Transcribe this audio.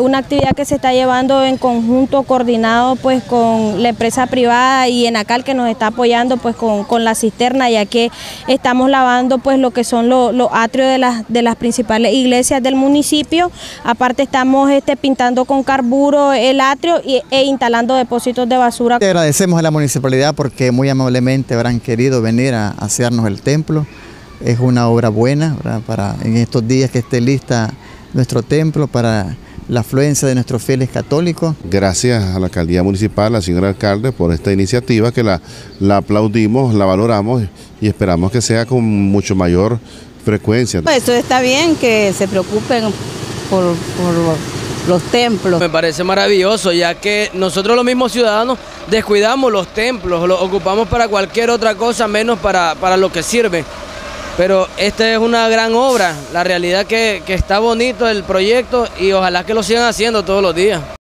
Una actividad que se está llevando en conjunto, coordinado pues con la empresa privada y Enacal que nos está apoyando pues con, la cisterna, ya que estamos lavando pues lo que son los, atrios de las, principales iglesias del municipio. Aparte estamos este, pintando con carburo el atrio e instalando depósitos de basura. Agradecemos a la municipalidad porque muy amablemente habrán querido venir a hacernos el templo. Es una obra buena para en estos días que esté lista nuestro templo para la afluencia de nuestros fieles católicos. Gracias a la alcaldía municipal, al señor alcalde, por esta iniciativa que la, la aplaudimos, la valoramos y esperamos que sea con mucho mayor frecuencia. Pues eso está bien que se preocupen por, los templos. Me parece maravilloso, ya que nosotros los mismos ciudadanos descuidamos los templos, los ocupamos para cualquier otra cosa menos para, para lo que sirve. Pero esta es una gran obra, la realidad que, que está bonito el proyecto y ojalá que lo sigan haciendo todos los días.